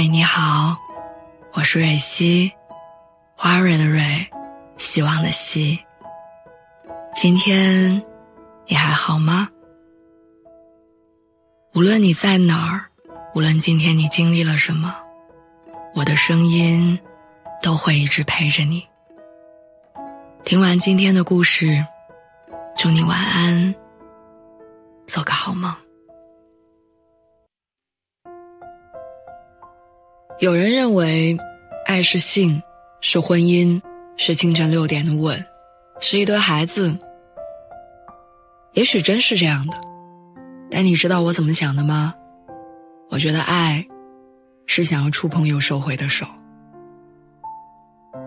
嗨，你好，我是蕊希，花蕊的蕊，希望的希。今天你还好吗？无论你在哪儿，无论今天你经历了什么，我的声音都会一直陪着你。听完今天的故事，祝你晚安，做个好梦。有人认为，爱是性，是婚姻，是清晨六点的吻，是一堆孩子。也许真是这样的，但你知道我怎么想的吗？我觉得爱，是想要触碰又收回的手。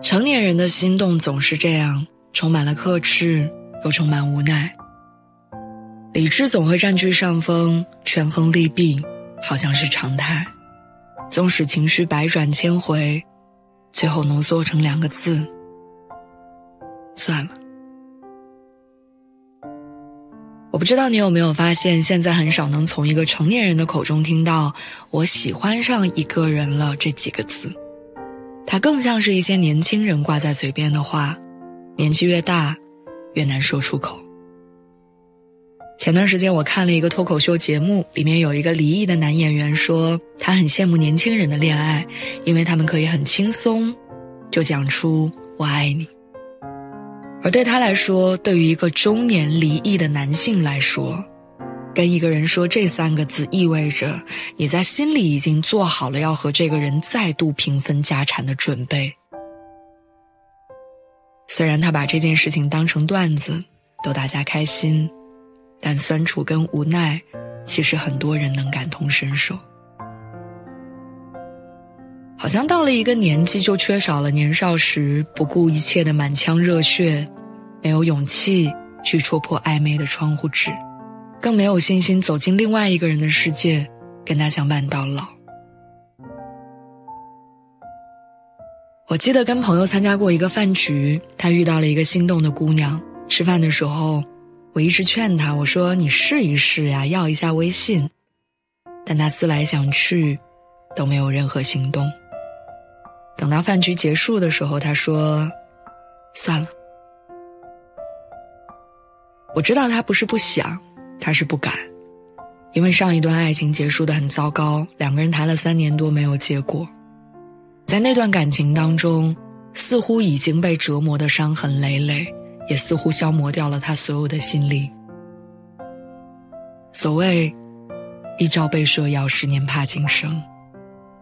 成年人的心动总是这样，充满了克制，又充满无奈。理智总会占据上风，权衡利弊，好像是常态。纵使情绪百转千回，最后浓缩成两个字：算了。我不知道你有没有发现，现在很少能从一个成年人的口中听到“我喜欢上一个人了”这几个字，它更像是一些年轻人挂在嘴边的话，年纪越大，越难说出口。前段时间我看了一个脱口秀节目，里面有一个离异的男演员说，他很羡慕年轻人的恋爱，因为他们可以很轻松，就讲出“我爱你”。而对他来说，对于一个中年离异的男性来说，跟一个人说这三个字，意味着你在心里已经做好了要和这个人再度平分家产的准备。虽然他把这件事情当成段子，逗大家开心。但酸楚跟无奈，其实很多人能感同身受。好像到了一个年纪，就缺少了年少时不顾一切的满腔热血，没有勇气去戳破暧昧的窗户纸，更没有信心走进另外一个人的世界，跟他相伴到老。我记得跟朋友参加过一个饭局，他遇到了一个心动的姑娘，吃饭的时候。我一直劝他，我说你试一试呀，要一下微信。但他思来想去，都没有任何行动。等到饭局结束的时候，他说：“算了。”我知道他不是不想，他是不敢，因为上一段爱情结束的很糟糕，两个人谈了三年多没有结果，在那段感情当中，似乎已经被折磨的伤痕累累。也似乎消磨掉了他所有的心力。所谓“一朝被蛇咬，十年怕井绳”，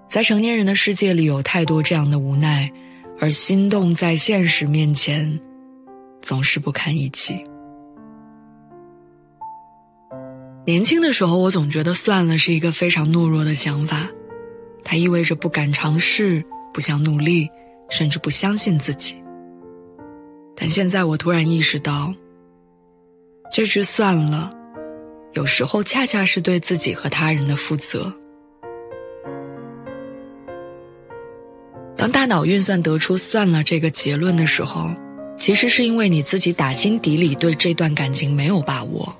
在成年人的世界里，有太多这样的无奈，而心动在现实面前，总是不堪一击。年轻的时候，我总觉得算了是一个非常懦弱的想法，它意味着不敢尝试，不想努力，甚至不相信自己。但现在我突然意识到，这句算了，有时候恰恰是对自己和他人的负责。当大脑运算得出“算了”这个结论的时候，其实是因为你自己打心底里对这段感情没有把握。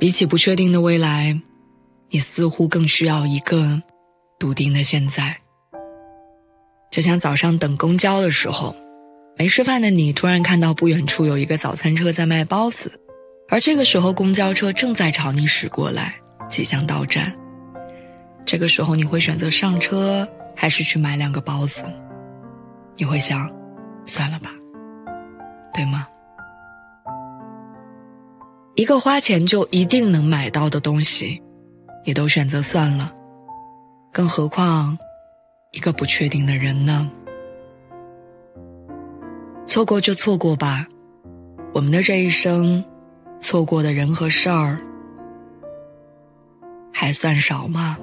比起不确定的未来，你似乎更需要一个笃定的现在。就像早上等公交的时候。没吃饭的你突然看到不远处有一个早餐车在卖包子，而这个时候公交车正在朝你驶过来，即将到站。这个时候你会选择上车还是去买两个包子？你会想，算了吧，对吗？一个花钱就一定能买到的东西，你都选择算了，更何况一个不确定的人呢？错过就错过吧，我们的这一生，错过的人和事儿，还算少吗？